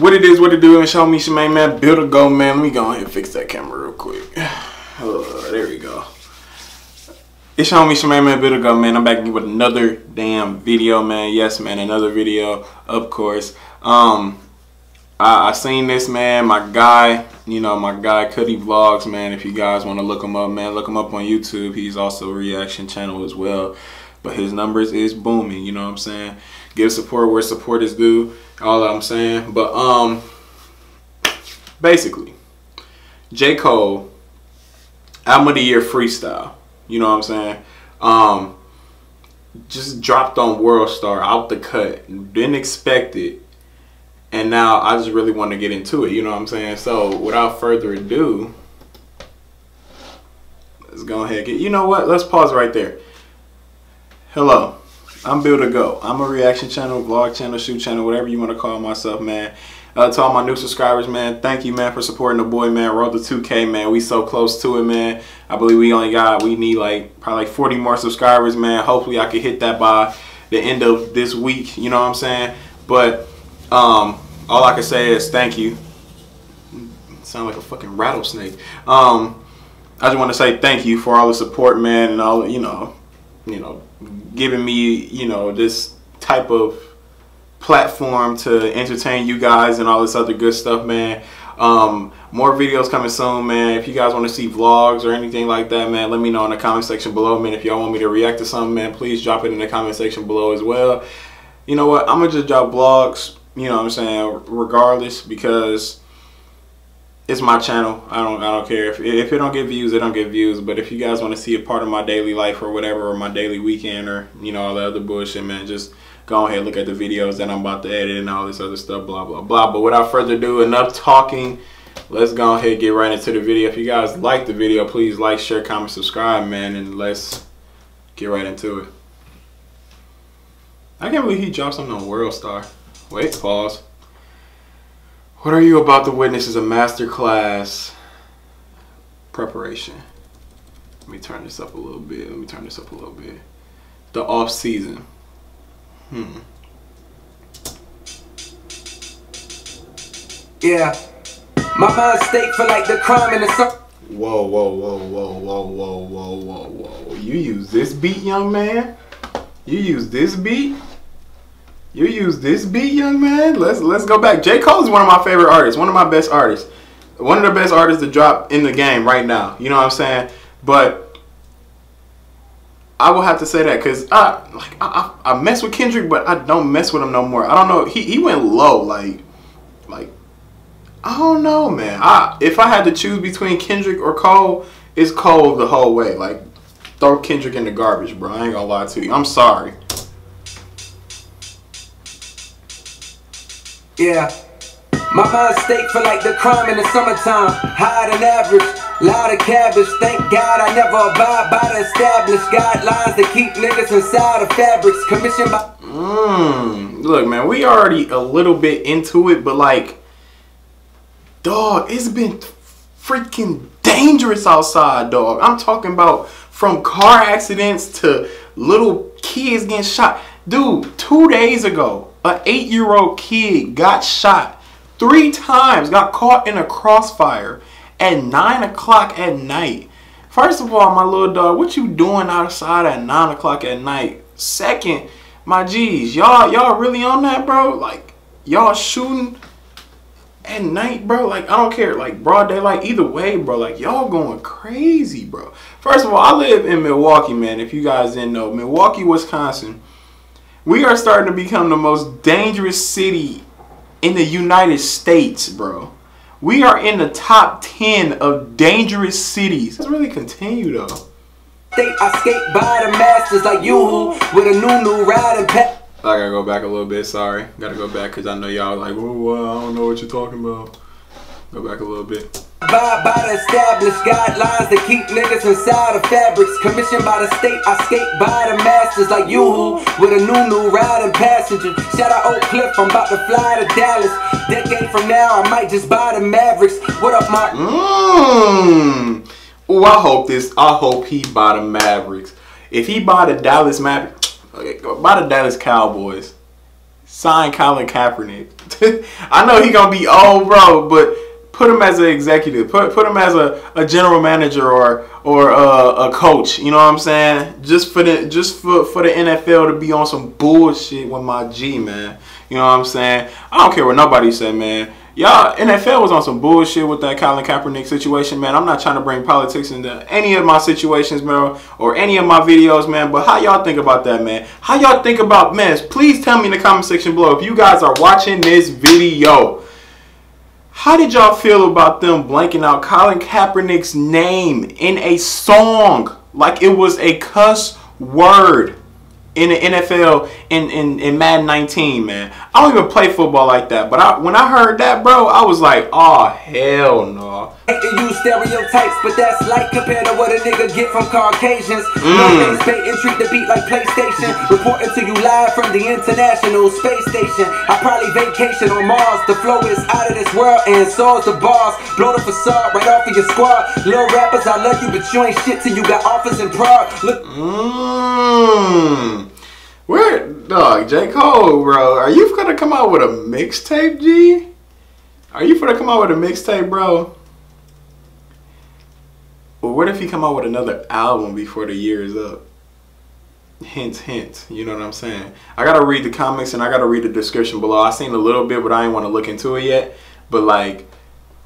What it is, what it do, and show me Shemaine, man. Bill the Goat, man. Let me go ahead and fix that camera real quick. Uh, there we go. It's showing me Shemaine, man. Bill the Goat, man. I'm back with another damn video, man. Yes, man, another video, of course. Um, I, I seen this, man. My guy, you know, my guy Cuddy Vlogs, man. If you guys want to look him up, man, look him up on YouTube. He's also a reaction channel as well. But his numbers is booming, you know what I'm saying? Give support where support is due. All I'm saying. But um basically, J. Cole album of the year freestyle. You know what I'm saying? Um, just dropped on World Star out the cut. Didn't expect it. And now I just really want to get into it. You know what I'm saying? So without further ado, let's go ahead. Get, you know what? Let's pause right there. Hello. I'm Bill the Goat. I'm a reaction channel, vlog channel, shoot channel, whatever you want to call myself, man. Uh, to all my new subscribers, man, thank you, man, for supporting the boy, man. Road to 2K, man. We so close to it, man. I believe we only got, we need like probably like 40 more subscribers, man. Hopefully I can hit that by the end of this week, you know what I'm saying? But um, all I can say is thank you. Sound like a fucking rattlesnake. Um, I just want to say thank you for all the support, man, and all, you know, you know, giving me, you know, this type of platform to entertain you guys and all this other good stuff, man. Um, more videos coming soon, man. If you guys want to see vlogs or anything like that, man, let me know in the comment section below, man. If y'all want me to react to something, man, please drop it in the comment section below as well. You know what? I'm going to just drop vlogs, you know what I'm saying, regardless, because it's my channel. I don't I don't care if if it don't get views, it don't get views. But if you guys want to see a part of my daily life or whatever, or my daily weekend, or you know all the other bullshit, man, just go ahead look at the videos that I'm about to edit and all this other stuff, blah blah blah. But without further ado, enough talking. Let's go ahead and get right into the video. If you guys like the video, please like, share, comment, subscribe, man, and let's get right into it. I can't believe he dropped something on World Star. Wait, pause. What are you about to witness is a masterclass preparation. Let me turn this up a little bit. Let me turn this up a little bit. The off season. Hmm. Yeah. My mind state for like the crime in the sun. Whoa, whoa, whoa, whoa, whoa, whoa, whoa, whoa, whoa. You use this beat, young man? You use this beat? You use this beat, young man. Let's let's go back. J. Cole is one of my favorite artists, one of my best artists, one of the best artists to drop in the game right now. You know what I'm saying? But I will have to say that because I like I, I, mess with Kendrick, but I don't mess with him no more. I don't know. He he went low, like like I don't know, man. I if I had to choose between Kendrick or Cole, it's Cole the whole way. Like throw Kendrick in the garbage, bro. I ain't gonna lie to you. I'm sorry. Yeah. My mind state for like the crime in the summertime. Higher than average, lot of cabbage. Thank God I never abide by the established guidelines that keep niggas inside of fabrics. Commissioned by. Mmm. Look, man, we already a little bit into it, but like, dog, it's been freaking dangerous outside, dog. I'm talking about from car accidents to little kids getting shot. Dude, two days ago, an eight-year-old kid got shot three times, got caught in a crossfire at nine o'clock at night. First of all, my little dog, what you doing outside at nine o'clock at night? Second, my G's, y'all, y'all really on that, bro? Like, y'all shooting at night, bro? Like, I don't care, like broad daylight, either way, bro. Like, y'all going crazy, bro. First of all, I live in Milwaukee, man. If you guys didn't know, Milwaukee, Wisconsin we are starting to become the most dangerous city in the United States, bro. We are in the top 10 of dangerous cities. Let's really continue though. I skate by the masters like you with a new new riding pet. I gotta go back a little bit, sorry. Gotta go back because I know y'all like, whoa, I don't know what you're talking about. Go back a little bit. Abide by the established guidelines that keep niggas inside of fabrics. Commissioned by the state, I skate by the masters like you with a new new riding passenger. Shout out Oak Cliff, I'm about to fly to Dallas. Decade from now, I might just buy the Mavericks. What up, Mark? Mmm. Oh, I hope this. I hope he buy the Mavericks. If he buy the Dallas Mavericks, buy the Dallas Cowboys. Sign Colin Kaepernick. I know he gonna be old, bro, but put him as an executive. Put put him as a, a general manager or or a, a coach. You know what I'm saying? Just for the just for for the NFL to be on some bullshit with my G man. You know what I'm saying? I don't care what nobody said, man. Y'all, NFL was on some bullshit with that Colin Kaepernick situation, man. I'm not trying to bring politics into any of my situations, man, or any of my videos, man. But how y'all think about that, man? How y'all think about, man? Please tell me in the comment section below if you guys are watching this video. How did y'all feel about them blanking out Colin Kaepernick's name in a song like it was a cuss word? in the NFL in, in, in Madden 19, man. I don't even play football like that, but I, when I heard that, bro, I was like, oh, hell no. Hate to use stereotypes, but that's light compared to what a nigga get from Caucasians. Mm. No bait and treat the beat like PlayStation. Reporting to you live from the International Space Station. I probably vacation on Mars. The flow is out of this world and so's the bars. Blow the facade right off of your squad. Little rappers, I love you, but you ain't shit till you got offers in Prague. Look. Mmm. Where, dog, J. Cole, bro, are you gonna come out with a mixtape, G? Are you gonna come out with a mixtape, bro? What if he come out with another album before the year is up? Hint, hint. You know what I'm saying? I gotta read the comics and I gotta read the description below. I seen a little bit, but I ain't want to look into it yet. But like,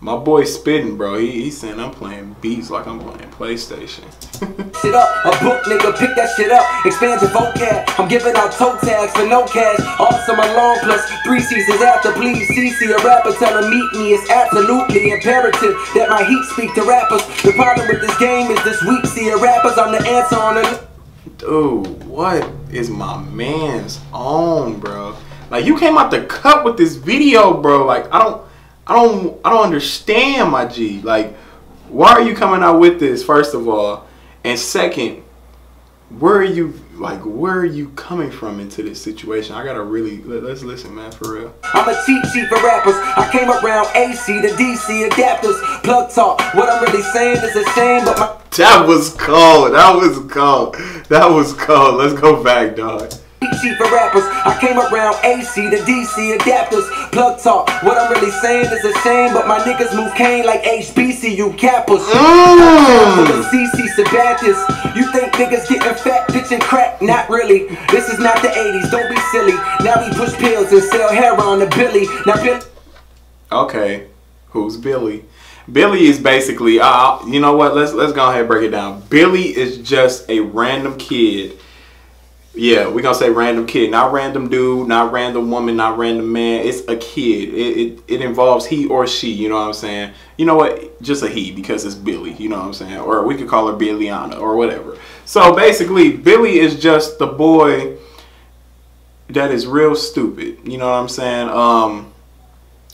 my boy spitting, bro. He, he's saying I'm playing beats like I'm playing PlayStation. shit up, a book nigga, pick that shit up. Expand your vocab. I'm giving out toe tags for no cash. Awesome alone plus three seasons after. Please CC a rapper tell him meet me. It's absolutely imperative that my heat speak to rappers. The problem with this game is this weak. See a rappers, I'm the answer on the. Dude, what is my man's on, bro? Like you came out the cut with this video, bro. Like I don't. I don't I don't understand my G. Like, why are you coming out with this, first of all? And second, where are you like where are you coming from into this situation? I gotta really let, us listen, man, for real. I'm a cheap sheet for rappers. I came around AC to DC adapters. Plug talk. What I'm really saying is a shame, but my That was cold. That was cold. That was cold. Let's go back, dog. Cheap for rappers. I came around AC to DC adapters. Plug talk. What I'm really saying is a shame, but my niggas move cane like HBCU cappers. Mm. CC Sabathia. You think niggas getting fat, pitching crack? Not really. This is not the 80s. Don't be silly. Now we push pills and sell heroin to Billy. Now Billy. Okay, who's Billy? Billy is basically, uh, you know what? Let's let's go ahead and break it down. Billy is just a random kid yeah, we're gonna say random kid, not random dude, not random woman, not random man. It's a kid. It, it, it involves he or she, you know what I'm saying? You know what? Just a he because it's Billy, you know what I'm saying? Or we could call her Billiana or whatever. So basically, Billy is just the boy that is real stupid, you know what I'm saying? Um,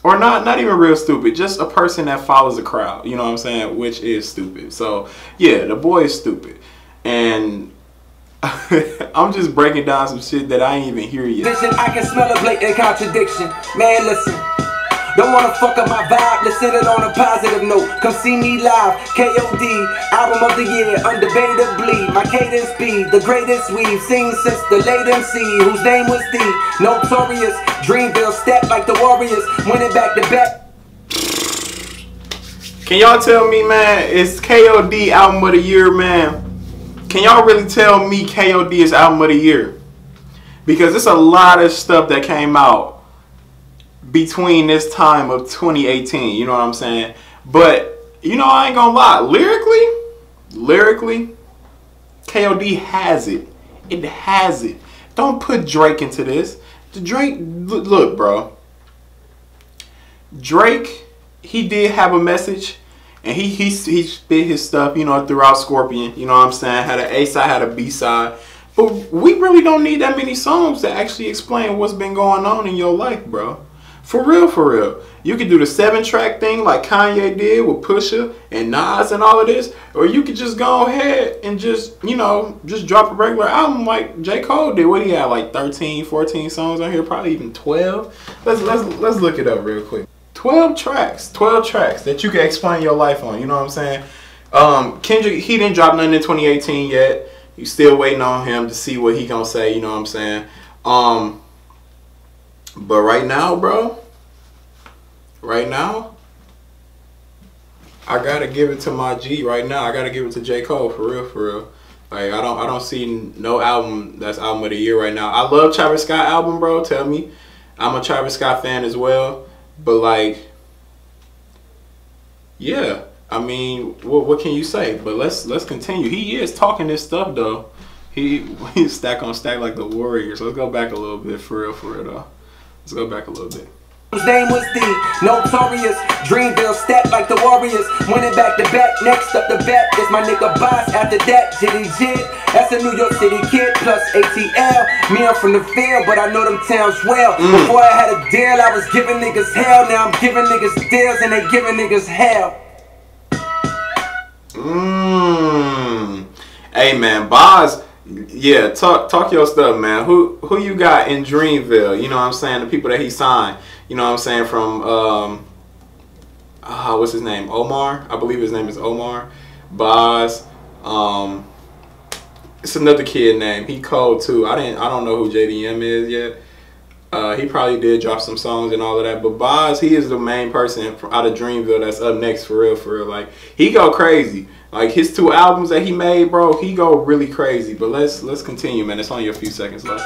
or not not even real stupid, just a person that follows a crowd, you know what I'm saying? Which is stupid. So yeah, the boy is stupid. And I'm just breaking down some shit that I ain't even hear yet. Vision, I can smell a blatant contradiction. Man, listen. Don't wanna fuck up my vibe, let's send it on a positive note. Come see me live, KOD, album of the year, undebatably. My cadence be the greatest we've seen since the late MC, whose name was D. Notorious, Dreamville, step like the Warriors, winning back to back. Can y'all tell me, man, it's KOD album of the year, man? Can y'all really tell me KOD is album of the year? Because it's a lot of stuff that came out between this time of 2018. You know what I'm saying? But you know, I ain't gonna lie. Lyrically, lyrically, KOD has it. It has it. Don't put Drake into this. The Drake, look, bro. Drake, he did have a message and he he he spit his stuff, you know, throughout Scorpion. You know what I'm saying? Had an A side, had a B side. But we really don't need that many songs to actually explain what's been going on in your life, bro. For real, for real. You could do the seven track thing like Kanye did with Pusha and Nas and all of this, or you could just go ahead and just, you know, just drop a regular album like J. Cole did. What he had, like 13, 14 songs on here, probably even 12. Let's let's let's look it up real quick. 12 tracks, 12 tracks that you can explain your life on. You know what I'm saying? Um, Kendrick, he didn't drop nothing in 2018 yet. You still waiting on him to see what he gonna say. You know what I'm saying? Um, but right now, bro, right now, I gotta give it to my G right now. I gotta give it to J. Cole for real, for real. Like I don't I don't see no album that's album of the year right now. I love Travis Scott album, bro. Tell me. I'm a Travis Scott fan as well. But like yeah, I mean, what what can you say? But let's let's continue. He is talking this stuff though. He he's stack on stack like the Warriors. Let's go back a little bit for real, for real though. Let's go back a little bit. His name was the Notorious. Dreamville stacked like the Warriors. Winning back to back, next up the bat is my nigga Bas. After that, Jitty Jit That's a New York City kid plus ATL Me, I'm from the field, but I know them towns well. Mm. Before I had a deal, I was giving niggas hell. Now I'm giving niggas deals and they giving niggas hell. Mmm Hey man, Bas yeah, talk talk your stuff, man. Who who you got in Dreamville? You know what I'm saying? The people that he signed. You know what I'm saying? From um, uh, what's his name? Omar. I believe his name is Omar. Bas. Um, it's another kid name. He cold too. I didn't. I don't know who JDM is yet. Uh, he probably did drop some songs and all of that. But Bas, he is the main person out of Dreamville that's up next for real, for real. Like he go crazy. Like his two albums that he made, bro, he go really crazy. But let's let's continue, man. It's only a few seconds left.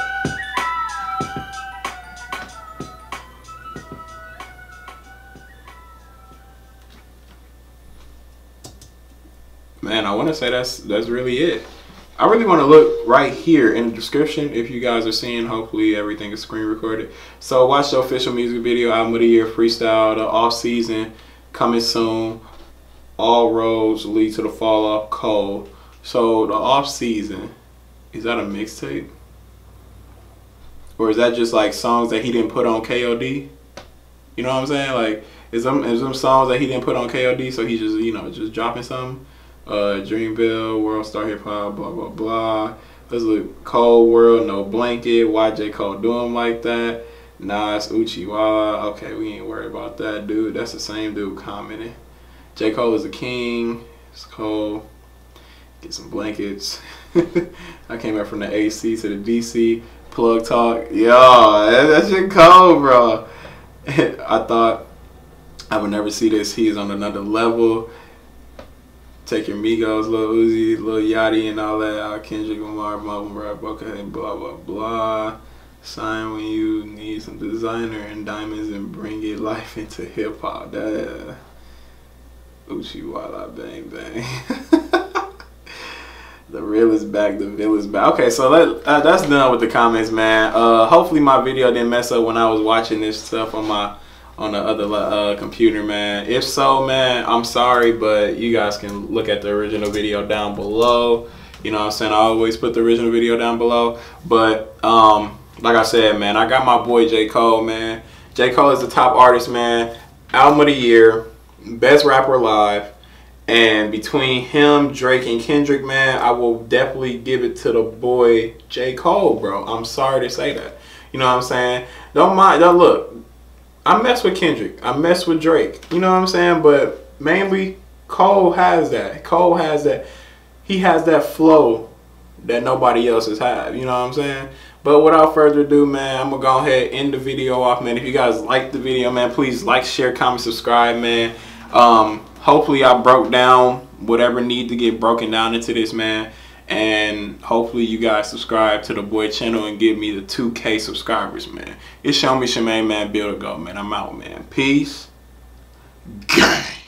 Man, I want to say that's that's really it. I really want to look right here in the description if you guys are seeing. Hopefully everything is screen recorded. So watch the official music video, album of the year, freestyle, the off season coming soon all roads lead to the fall off cold. So the off season, is that a mixtape? Or is that just like songs that he didn't put on KOD? You know what I'm saying? Like, is them is them songs that he didn't put on KOD, so he just you know just dropping some? Uh, Dreamville, World Star Hip Hop, blah blah blah. Let's look. Cold World, No Blanket. Why J Cole doing like that? Nas, Uchiwala. Okay, we ain't worried about that, dude. That's the same dude commenting. J. Cole is a king. It's cold. Get some blankets. I came up from the AC to the DC. Plug talk. Yo, that, shit cold, bro. I thought I would never see this. He is on another level. Take your Migos, Lil Uzi, Lil Yachty, and all that. Uh, Kendrick Lamar, Marvin Rap, okay, blah, blah, blah. Sign when you need some designer and diamonds and bring it life into hip hop. That. Uchiwala bang bang. the real is back, the vill is back. Okay, so that, uh, that's done with the comments, man. Uh, hopefully my video didn't mess up when I was watching this stuff on my on the other uh, computer, man. If so, man, I'm sorry, but you guys can look at the original video down below. You know what I'm saying? I always put the original video down below. But um, like I said, man, I got my boy J. Cole, man. J. Cole is the top artist, man. Album of the year best rapper alive. And between him, Drake, and Kendrick, man, I will definitely give it to the boy J. Cole, bro. I'm sorry to say that. You know what I'm saying? Don't mind. Don't look. I mess with Kendrick. I mess with Drake. You know what I'm saying? But mainly, Cole has that. Cole has that. He has that flow that nobody else has had. You know what I'm saying? But without further ado, man, I'm gonna go ahead and end the video off, man. If you guys like the video, man, please like, share, comment, subscribe, man. Um, hopefully I broke down whatever need to get broken down into this, man. And hopefully you guys subscribe to the boy channel and give me the 2K subscribers, man. It's Show Me Shemaine, man. Bill the Goat, man. I'm out, man. Peace. Gang.